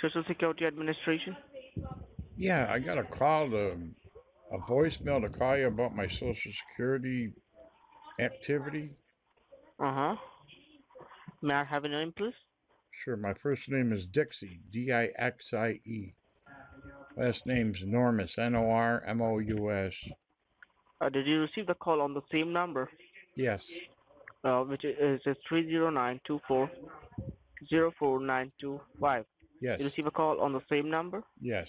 Social Security Administration? Yeah, I got a call to a voicemail to call you about my Social Security activity. Uh-huh. May I have your name, please? Sure, my first name is Dixie, D-I-X-I-E. Last name's Normus, N-O-R-M-O-U-S. Uh, did you receive the call on the same number, Yes, uh, which is, is 30924 04925? Yes, You receive a call on the same number? yes.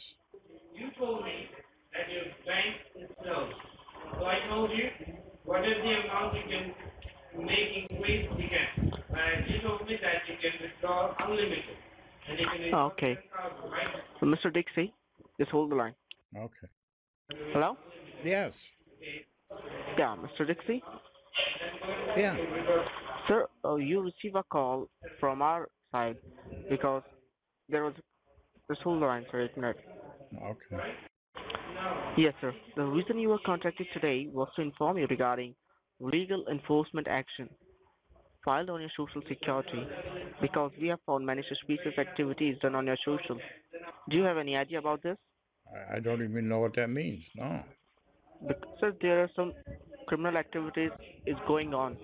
You told me that your bank is closed. So I told you, what is the amount you can make increase you can. And you told me that you can withdraw unlimited. And you can withdraw Okay. 10,000, right? So, Mr. Dixie, just hold the line. Okay. Hello? Yes, Yeah, Mr. Dixie? yeah. Sir, uh, you receive a call from our side because there was... Hold the line, it's not. Okay. Yes, sir. The reason you were contacted today was to inform you regarding legal enforcement action filed on your social security because we have found many suspicious activities done on your social. Do you have any idea about this? I, I don't even know what that means. No. Because there are some criminal activities is going on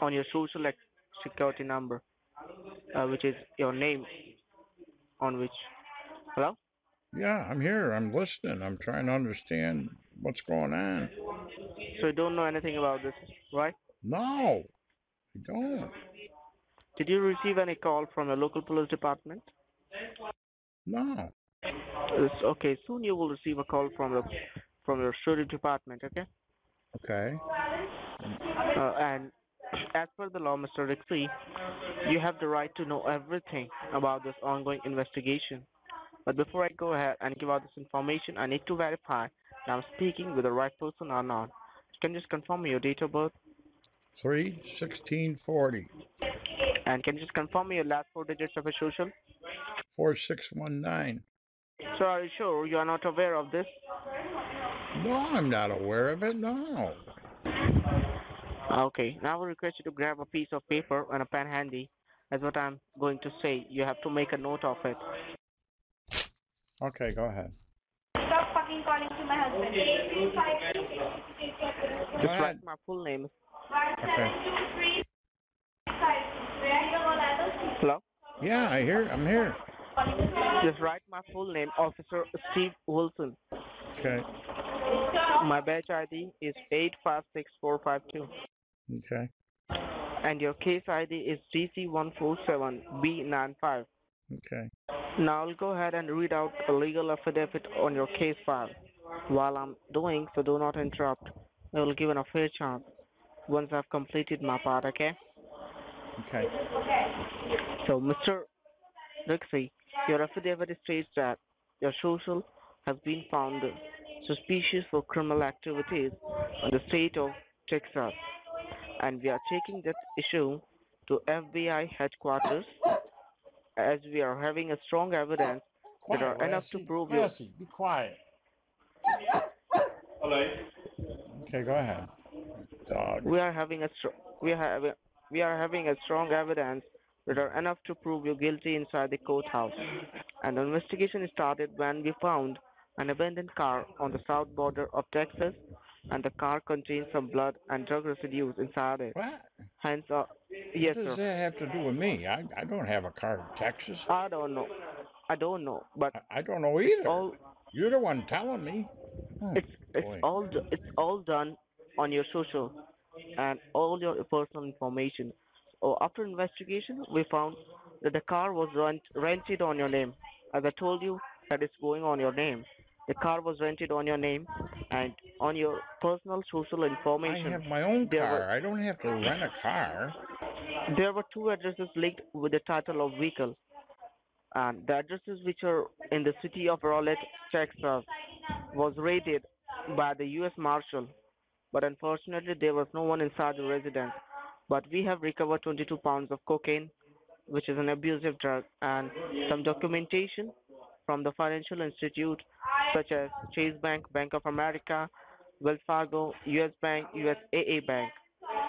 on your social security number, uh, which is your name on which. Hello? Yeah, I'm here. I'm listening. I'm trying to understand what's going on. So you don't know anything about this, right? No, I don't. Did you receive any call from your local police department? No. Yes, okay, soon you will receive a call from the from your sheriff department, okay? Okay. Uh, and as per the law, Mr. Rixey, you have the right to know everything about this ongoing investigation. But before I go ahead and give out this information, I need to verify that I'm speaking with the right person or not. Can you just confirm your date of birth? Three sixteen forty And can you just confirm your last four digits of your social? four six one nine. So are you sure you are not aware of this? No, I'm not aware of it. No. Okay, now I will request you to grab a piece of paper and a pen handy. That's what I'm going to say. You have to make a note of it. Okay, go ahead. Stop fucking calling to my husband. Just write my full name. Okay. Hello? Yeah, I hear. I'm here. Just write my full name, Officer Steve Wilson. Okay. My badge ID is 856452. Okay. And your case ID is GC147B95. Okay. Now I'll go ahead and read out a legal affidavit on your case file. While I'm doing so, do not interrupt. I will give an a fair chance once I've completed my part, okay? Okay. So, Mr. Rixey, your affidavit states that your social has been found suspicious for criminal activities in the state of Texas. And we are taking that issue to FBI headquarters as we are having a strong evidence that are enough to prove you. Lassie, be quiet. Hello. Okay, go ahead. Dog. We are having a str- we are having we are having a strong evidence that are enough to prove you guilty inside the courthouse. An investigation started when we found an abandoned car on the south border of Texas, and the car contained some blood and drug residues inside it. What? Hence, uh, yes, what does sir. that have to do with me? I, I don't have a car in Texas. I don't know. I don't know, but I, I don't know either. all You're the one telling me. Oh, it's it's all it's all done on your social and all your personal information. So after investigation, we found that the car was rent, rented on your name. As I told you, that it's going on your name. The car was rented on your name and on your personal social information. I have my own There car. were- I don't have to rent a car. There were two addresses linked with the title of vehicle. And the addresses which are in the city of Rowlett, Texas, was raided by the U.S. Marshal. But unfortunately, there was no one inside the residence. But we have recovered 22 pounds of cocaine, which is an abusive drug, and some documentation from the financial institute such as Chase Bank, Bank of America, Wells Fargo, U.S. Bank, USAA Bank.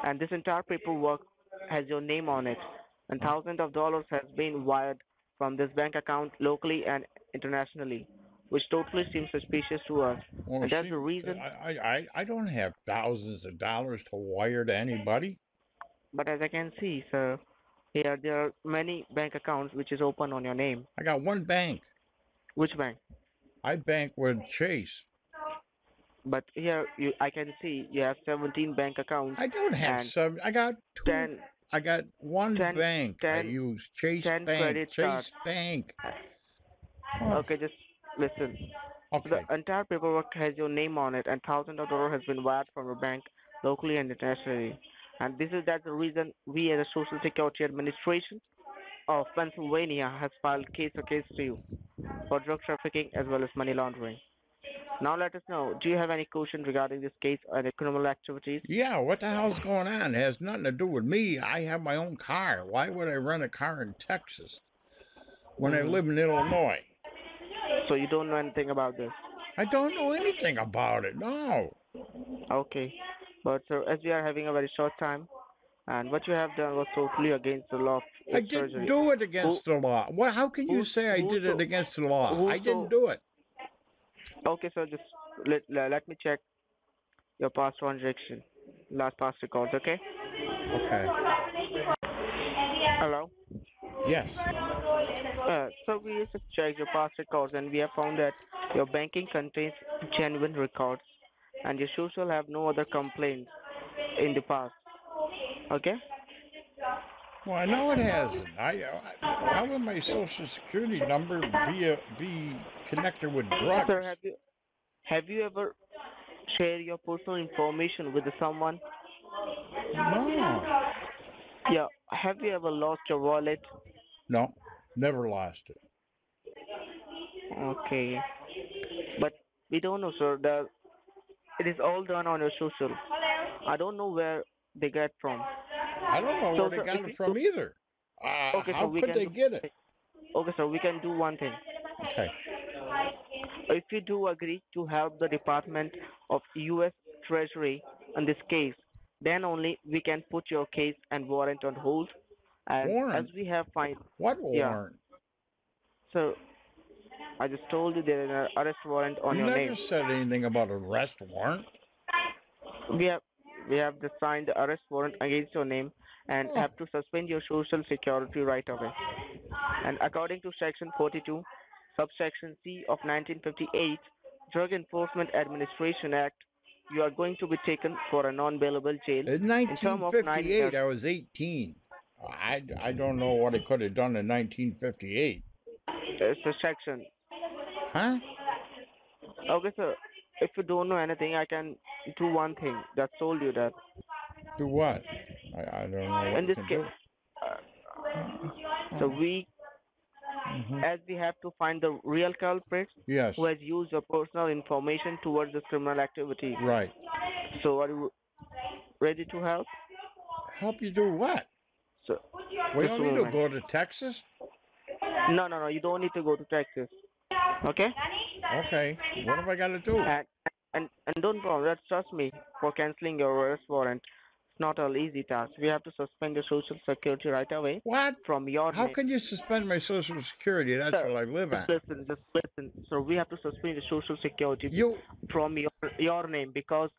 And this entire paperwork has your name on it, and thousands of dollars has been wired from this bank account locally and internationally, which totally seems suspicious to us. Well, And that's see, the reason- I, I, I- I don't have thousands of dollars to wire to anybody. But as I can see, sir, here there are many bank accounts which is open on your name. I got one bank. Which bank? I bank with Chase. But here you, I can see you have 17 bank accounts. I don't have some. I got two. 10 I got one ten- bank. I ten- use Chase 10 Bank. credit Chase cards. Bank. Oh, Okay, just listen. okay. The entire paperwork has your name on it, and thousands of dollars has been wired from your bank locally and internationally. And this is that's the reason we, as a Social Security Administration of Pennsylvania, has filed case against you for drug trafficking as well as money laundering. Now let us know. Do you have any question regarding this case the criminal activities? Yeah, what the hell's going on? It has nothing to do with me. I have my own car. Why would I rent a car in Texas when I Mhm. live in Illinois? So you don't know anything about this. I don't know anything about it. No. Okay. But sir, as we are having a very short time, and what you have done was totally against the law I didn't do it against the law. What? How can you who- say I who did it against the law? I didn't so- do it. Okay, so just let, let, me check your past transaction, last past records, okay? Okay. Hello? Yes. Uh, so we just checked your past records and we have found that your banking contains genuine records and your social have no other complaints in the past. Okay? Well, I know it hasn't. I, uh, I how would my social security number be a, be connected with drugs? Sir, have you have you ever shared your personal information with someone? No. Yeah. Have you ever lost your wallet? No. Never lost it. Okay. But we don't know, sir. The it is all done on your social. I don't know where they get from. I don't know So, where they got it you- from either. Uh, Okay, so how we could can they do- get it? Okay, so We can do one thing. Okay. If you do agree to help the Department of U.S. Treasury in this case, then only we can put your case and warrant on hold. And Warrant? as we have find, What warrant? Yeah. so I just told you there is an arrest warrant on you your never name. said anything about arrest warrant. We have we have just signed the arrest warrant against your name and Oh. have to suspend your social security right away. And according to section 42, subsection C of 1958, Drug Enforcement Administration Act, you are going to be taken for a non-bailable jail. In term of 1958, years- I was 18. I, I don't know what I could have done in 1958. It's a section. Huh? Okay, sir. If you don't know anything, I can do one thing. Just told you that. Do what? I, I don't know In this case, do. so we, Mhm. as we have to find the real culprit Yes. who has used your personal information towards this criminal activity. Right. So are you ready to help? Help you do what? So, We don't need to go to Texas. No, no, no. You don't need to go to Texas. Okay? Okay. What have I got to do? And and and don't. That's trust me for canceling your arrest warrant. It's not an easy task. We have to suspend your social security right away What? from your How name. can you suspend my Social Security? That's Sir, what I live. Just listen, just listen. So we have to suspend the social security You, from your your name because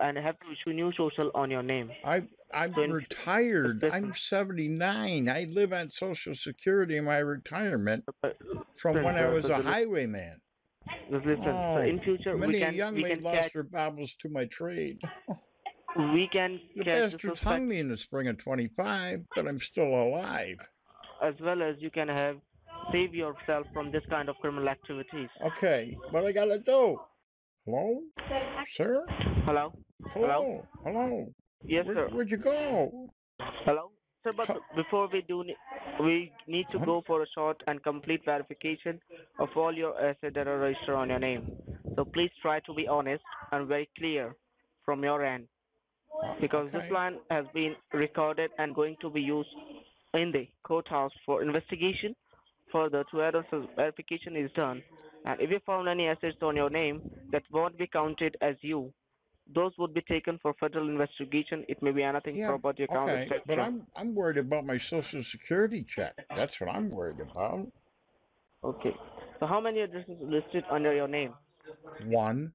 and have to issue new social on your name. I, I'm So retired. I'm 79. I live on Social Security in my retirement uh, from when I was a highwayman. just listen. so Oh, in future Many we can young we can lost catch her baubles to my trade. we can The catch the bastards hung me in the spring of 25, but I'm still alive. as well as you can have save yourself from this kind of criminal activities. Okay, what I gotta do? Hello? Sir? Hello? Hello? Hello? Yes, Where, sir. where'd you go? Hello? Sir, but before we do, we need to Huh? go for a short and complete verification of all your assets that are registered on your name. So please try to be honest and very clear from your end because this line has been recorded and going to be used in the courthouse for investigation. Further, to add verification is done. And if you found any assets on your name that won't be counted as you, those would be taken for federal investigation. It may be anything, Yeah, property account, Okay, etc. but I'm I'm worried about my Social Security check. That's what I'm worried about. Okay. So how many addresses listed under your name? One,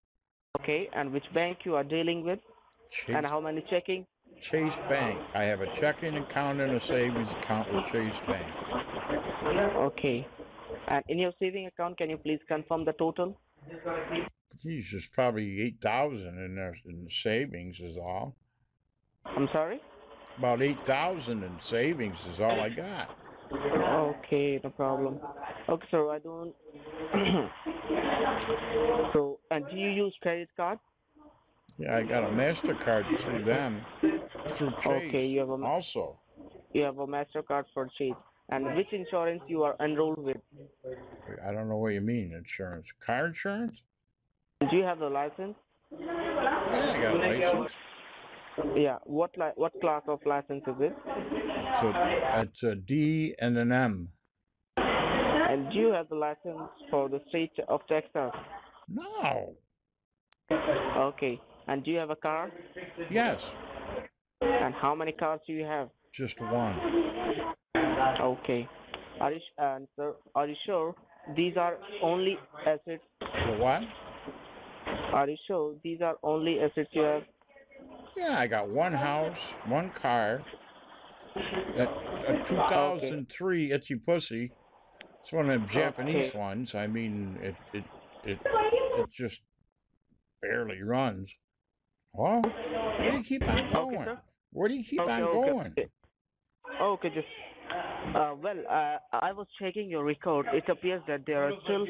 Okay. And which bank you are dealing with? Chase, And how many checking? Chase Bank. I have a checking account and a savings account with Chase Bank. Okay. And in your saving account, can you please confirm the total? Geez, there's probably 8,000 in there in savings is all. I'm sorry? About 8,000 in savings is all I got. Okay, no problem. Okay, so I don't. so, and do you use credit card? Yeah, I got a MasterCard through them, through Chase Okay, you have a also. you have a Mastercard for Chase. And which insurance you are enrolled with? I don't know what you mean, insurance. Car insurance? Do you have the license? Yeah, I got a license. Yeah. What li- what class of license is it? So it's a D and an M. And do you have the license for the state of Texas? No. Okay. And do you have a car? Yes, And how many cars do you have? just one. Okay. Are you and sir, are you sure these are only assets? The what? Are you sure these are only assets you have? Yeah, I got one house, one car, a, a 2003 Itsy Pussy. It's one of them Japanese Okay. ones. I mean, it it it it just barely runs. Well, where do you keep on going? sir. Where do you keep Okay, on okay, going? okay. Okay, just uh, well, uh, I was checking your record. It appears that there are still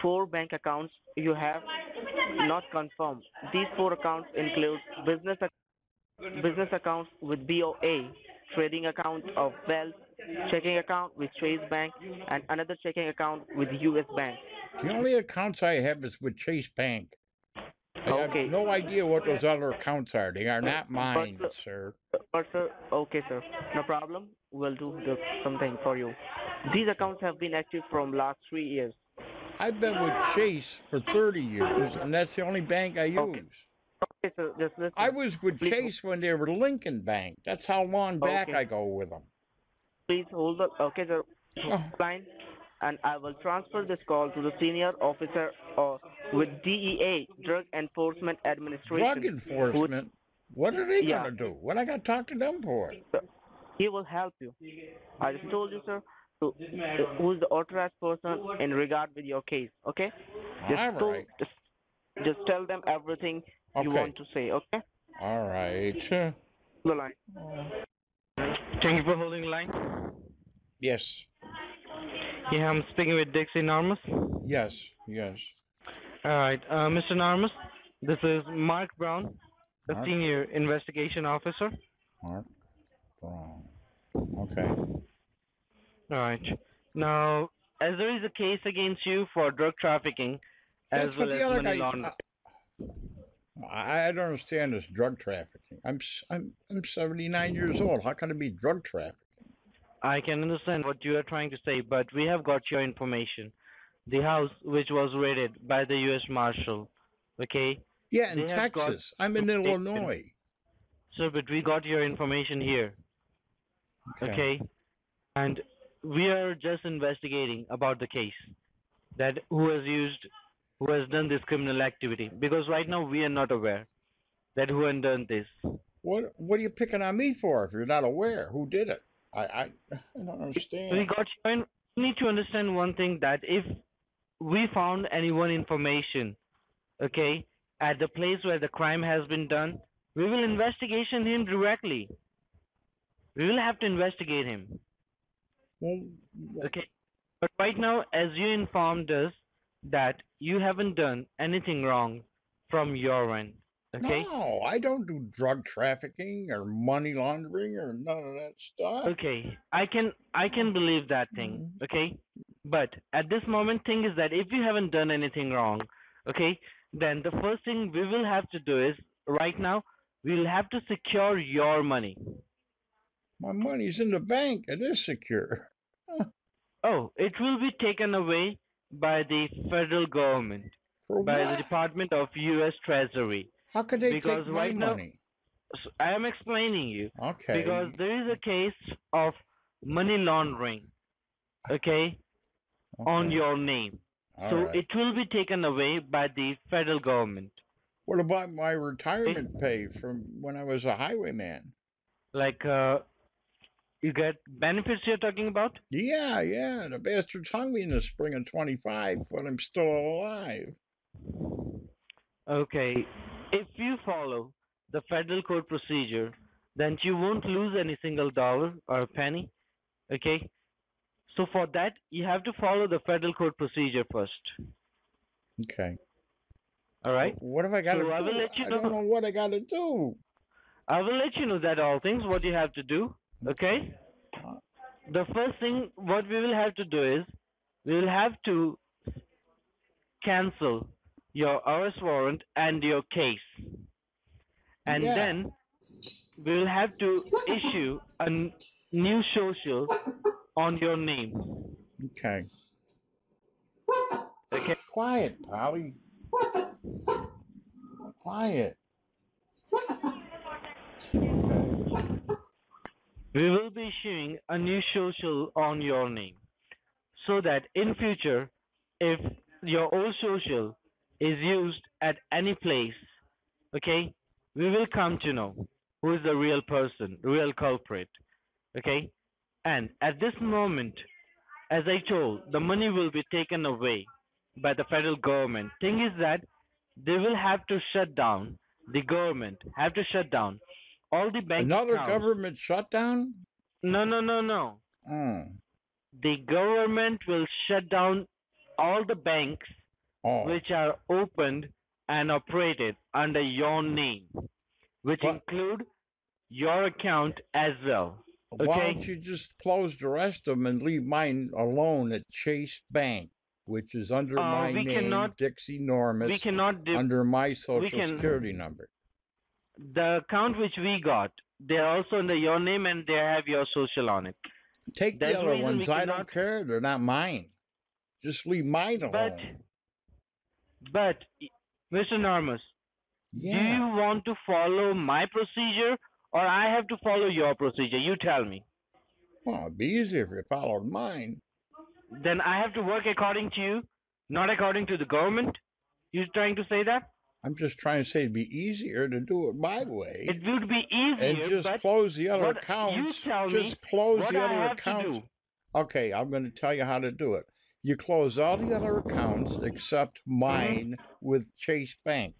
four bank accounts you have not confirmed. These four accounts include business ac- business accounts with BOA, trading account of Wells, checking account with Chase Bank, and another checking account with US Bank. The only accounts I have is with Chase Bank. I Okay. have no idea what those other accounts are. They are not mine, look- sir. But sir, okay sir, no problem. We'll do the, something for you. These accounts have been active from last three years. I've been with Chase for 30 years, and that's the only bank I use. Okay. Okay sir, just listen. I was with Please- Chase when they were Lincoln Bank. That's how long back Okay. I go with them. Please hold up. okay sir Oh. line, and I will transfer this call to the senior officer uh, with DEA, Drug Enforcement Administration. Drug enforcement. What are they Yeah. gonna do? What I got to talk to them for? He will help you. I just told you sir. So, who's the authorized person in regard with your case? Okay. Just All go- right. just, just tell them everything you want to say. Okay. All right. The line. Thank you for holding the line. Yes. Yeah, I'm speaking with Dixie Normus. Yes. Yes. All right, uh, Mr. Normus, this is Mark Brown, the Mark? senior investigation officer. Mark Brown. Okay. All right. Now, as there is a case against you for drug trafficking, as That's what well as money laundering. I, don't understand this drug trafficking. I'm I'm I'm 79 years old. How can it be drug trafficking? I can understand what you are trying to say, but we have got your information. The house which was raided by the U.S. Marshal, okay? Yeah, in got Texas. I'm in Illinois. So, but we got your information here. okay and we are just investigating about the case that who has used who has done this criminal activity because right now we are not aware that who had done this What what are you picking on me for if you're not aware who did it? I I, I don't understand. we got you need to understand one thing that if we found anyone information okay at the place where the crime has been done we will investigation him directly we will have to investigate him Okay. But right now, as you informed us that you haven't done anything wrong from your end, okay? no, I don't do drug trafficking or money laundering or none of that stuff. Okay, I can I can believe that thing, Mhm. okay? But at this moment, thing is that if you haven't done anything wrong, okay, then the first thing we will have to do is right now we will have to secure your money. My money's in the bank. It is secure. Oh, it will be taken away by the federal government, For by the? Department of U.S. Treasury. How could they because take my right now- money? So I am explaining you. Okay. because there is a case of money laundering okay on your name. All so right. it will be taken away by the federal government. What about my retirement pay from when I was a highwayman? Like, uh, you get benefits you're talking about? Yeah, yeah. The bastards hung me in the spring of 25, but I'm still alive. Okay. If you follow the federal court procedure, then you won't lose any single dollar or a penny. Okay. So for that, you have to follow the federal court procedure first. Okay. All right. What have I got to So do? I will let you I don't know. know what I got to do. I will let you know that all things, what you have to do. Okay. Uh. The first thing, what we will have to do is, we will have to cancel your arrest warrant and your case. And Yeah. then we will have to issue a new social on your name. Okay. Okay. Quiet, Polly. Quiet. We will be issuing a new social on your name so that in future, if your old social is used at any place, okay, we will come to know who is the real person, real culprit, okay? And at this moment, as I told, the money will be taken away by the federal government. Thing is that they will have to shut down, the government have to shut down all the bank Another accounts. government shutdown? No, no, no, no. Oh. The government will shut down all the banks Oh. which are opened and operated under your name, which What? include your account as well. Why don't you just close the rest of them and leave mine alone at Chase Bank, which is under Uh, my name, cannot- Dixie Normus, We cannot under my social can- security number. the account which we got. They're also under your name and they have your social on it. Take That's the the other ones. I don't care. They're not mine. Just leave mine alone. But, but, Mr. Normus, do you want to follow my procedure or I have to follow your procedure? You tell me. Well, it'd be easier if you followed mine. then I have to work according to you, not according to the government? You're trying to say that? I'm just trying to say it'd be easier to do it my way. It would be easier. and just close the other what- you accounts. tell just me close what the I other have accounts. to do. Okay, I'm going to tell you how to do it. You close all the other accounts except Mm-hmm. mine with Chase Bank.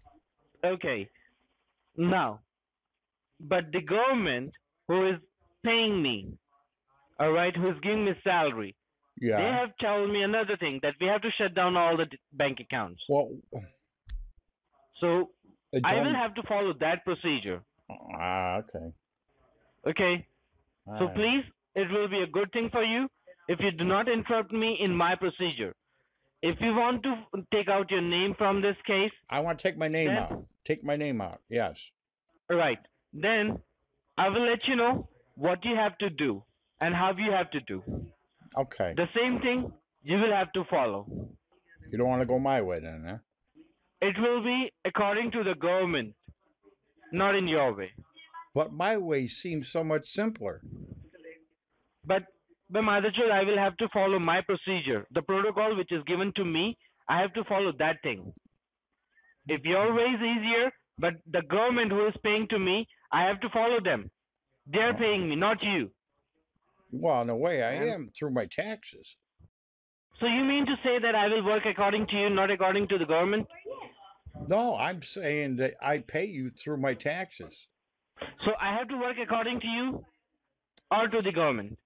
Okay. Now, but the government who is paying me, all right, who is giving me salary, they have told me another thing that we have to shut down all the d- bank accounts. Well, So I will have to follow that procedure. Ah, okay. Okay. So Alright. please, it will be a good thing for you if you do not interrupt me in my procedure. If you want to take out your name from this case, I want to take my name out. Take my name out. Yes. right, then I will let you know what you have to do and how you have to do. Okay. The same thing you will have to follow. You don't want to go my way then, huh? It will be according to the government, not in your way. But my way seems so much simpler. But Mother Church, I will have to follow my procedure. The protocol which is given to me, I have to follow that thing. If your way is easier, but the government who is paying to me, I have to follow them. They are oh. paying me, not you. Well, in a way, I am through my taxes. So you mean to say that I will work according to you, not according to the government? No, I'm saying that I pay you through my taxes. So I have to work according to you or to the government?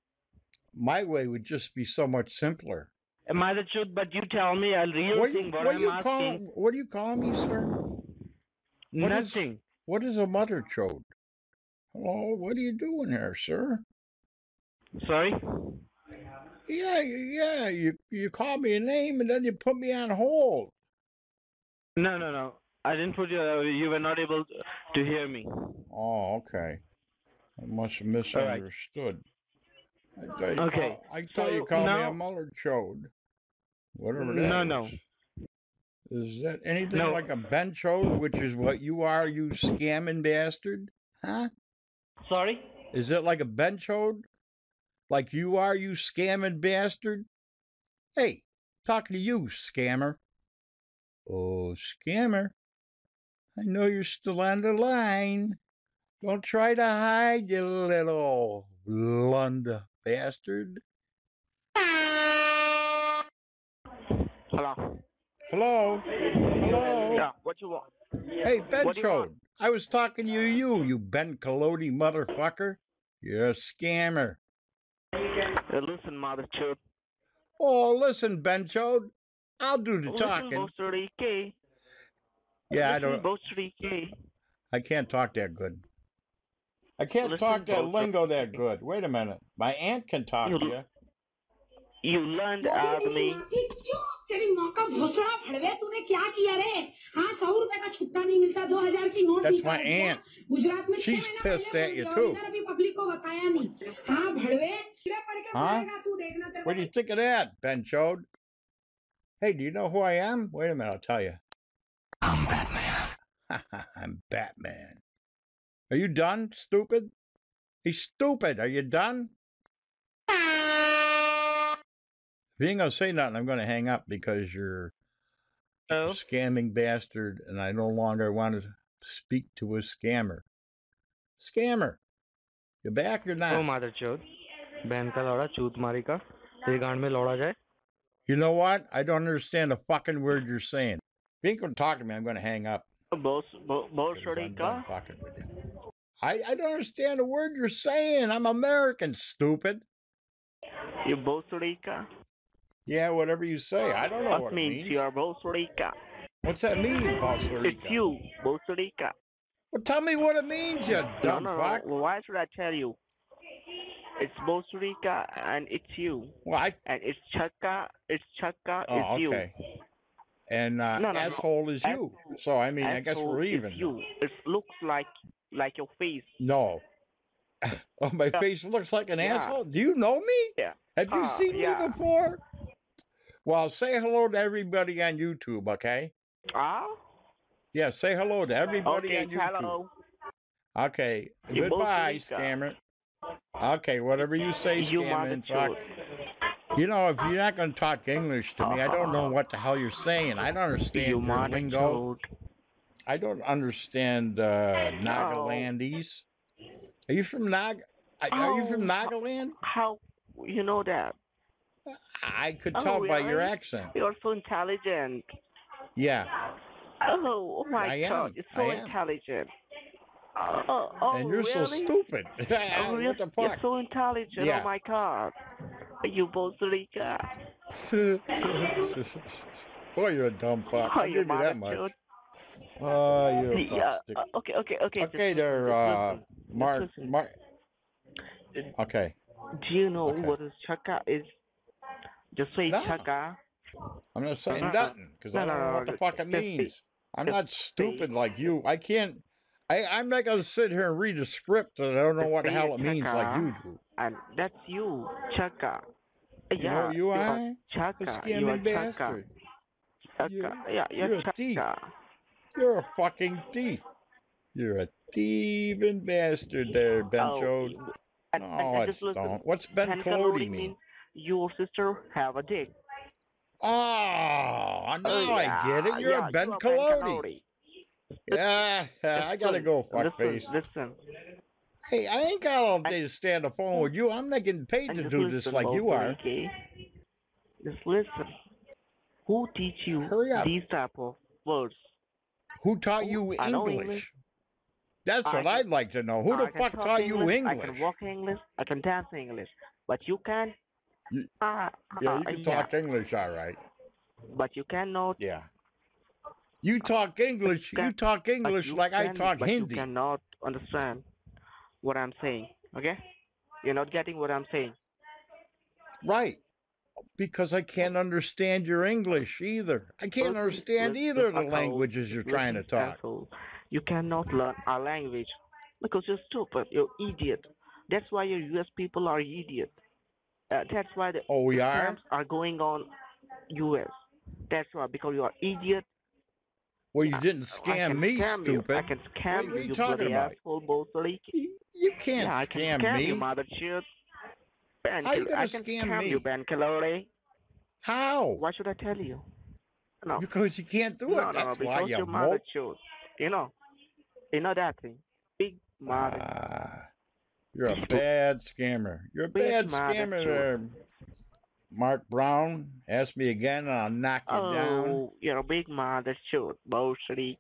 My way would just be so much simpler. Am I the truth? But you tell me a real What, do you, thing, what, what, do I'm you call, what do you call me, sir? what is- Nothing. What is a mother chode? Hello, what are you doing here, sir? Sorry? Yeah, yeah, you you call me a name and then you put me on hold. No, no, no. I didn't put you, uh, you were not able to hear me. Oh, okay. I must have misunderstood. I thought you Okay, Call, I thought you so called me a mother chode. Whatever that No, no. Is. That anything No. like a benchode, which is what you are, you scamming bastard? Huh? Sorry? Is it like a benchode? Like you are, you scamming bastard? Hey, Talking to you, scammer. Oh, scammer. I know you're still on the line. Don't try to hide, you little blunder bastard. Hello. Hello? Hello? Yeah, what you want? Hey, Ben What do you want? Chode. I was talking to you, you Ben Colodi motherfucker. You're a scammer. Uh, listen, mother chode. Oh, listen, Ben Chode. I'll do the Listen, talking. Boster K. Yeah, I don't. I can't talk that good. I can't Listen, talk that lingo that good. Wait a minute. My aunt can talk You to you. You learned आदमी तेरी माँ का भोसड़ा फड़वे तूने क्या किया रे हाँ सौ रुपए का छुट्टा नहीं मिलता दो हजार की नोट That's निकाल my दिया। aunt. गुजरात में छह She's महीना pissed पहले at you, बोली too. और इधर अभी पब्लिक को बताया नहीं हाँ भड़वे कीड़े पड़ के Huh? मरेगा तू देखना तेरे What do को you think of that, Ben Chode? Hey, do you know who I am? Wait a minute, I'll tell you. I'm Batman. I'm Batman. Are you done, stupid? He's stupid. Are you done? If you ain't gonna say nothing, I'm gonna hang up because you're a Oh. scamming bastard, and I no longer want to speak to a scammer. Scammer, you back or O not? मादर चौथ बहन का लौड़ा चूत मारी का तेरे गांड में लौड़ा जाए You know what? I don't understand a fucking word you're saying. If you ain't gonna talk to me, I'm gonna hang up. Boss, bo- because Boster I'm K. done fucking with you. I, I don't understand a word you're saying. I'm American, stupid. You Boster K. Yeah, whatever you say. I don't know What what it means means. you are Boster K. What's that mean, Costa It's you, Boster K. Well, tell me what it means, you dumb no, fuck. no. Why should I tell you? It's Boster Rica and it's you. Well, I. And it's Chaka, it's Chaka, Oh, it's you. okay. And uh, No, no, no. asshole is you. So I mean, I guess we're even. you. It looks like like your face. No. oh, my Yeah. face looks like an Yeah. asshole. Do you know me? Yeah. Have you Uh, seen yeah. me before? Well, say hello to everybody on YouTube, okay? Ah? Yeah, say hello to everybody Okay, on YouTube. hello. Okay. You Goodbye, scammer. Okay, whatever you say, You scamming mother. You know, if you're not going to talk English to me, I don't know what the hell you're saying. I don't understand You your lingo. I don't understand uh, Nagalandese. Are you from Nag? Are you from Oh. Nagaland? How you know that? I could Oh, tell by your accent. You're so intelligent. Yeah, Oh, my I god, am, you're so intelligent. Oh, oh, and you're so stupid. Oh, what you're, so intelligent. Yeah. Oh my god. You both Rica. Boy, you're a dumb fuck. Oh, I'll give you that much. toad. Oh, you're Yeah, uh, okay, okay, okay. Okay, there, uh. Mark. Mark. Okay, Do you know okay. what is chaka is? Just say No. chaka. I'm not saying no, no. nothing because I don't no, know no, what the fuck it just say- means. I'm not stupid say- like you. I can't. I, I'm not gonna sit here and read a script that I don't know what the hell it means like you do. And that's you, chaka. You yeah, know who you are? A chaka. You are bastard. Chaka. You're- yeah, you're, you're a chaka. thief. You're a fucking thief. You're a thieving bastard there, Oh, and, No, and, and I just don't. What's Ben Pancalori Colodi mean? Your sister have a dick. Oh, now Oh, I get it. You're yeah, Ben you. Yeah, I gotta Listen, go, listen, fuckface. Listen, Hey, I ain't got all day to stand on the phone with you. I'm not getting paid to do this like you are. Okay? Just listen. Who teach you these type of words? Who taught you English? English. That's I what can- I'd like to know. Who the I fuck taught you English? I English? can walk English. I can dance English. But you can. You- Uh, Yeah, uh, you can yeah, talk English, all right. But you cannot. Yeah. You talk English. You can- talk English you like I can- talk but Hindi. You cannot understand what I'm saying. Okay? You're not getting what I'm saying. Right. Because I can't understand your English either. I can't understand either of the languages you're trying to talk. asshole. You cannot learn our language because you're stupid. You're idiot. That's why your U.S. people are idiot. Uh, that's why the Oh, we are? are going on U.S. That's why because you are idiot. Well, you I- didn't scam me, scam you. stupid. I can scam What you, you you talking bloody about? asshole, Bolshevik. You, you can't yeah, I can scam scam me. you, mother shit. Ben, How you I gonna can scam scam me? you, Ben Calore. How? Why should I tell you? No. Because you can't do it. no, no, no, That's why because you your mother chose. You know, you know that thing. Big mother. Ah, you're a bad scammer. You're a bad scammer there. Mark Brown, ask me again and I'll knock you down. oh, you're a big mother chose. Bolshevik.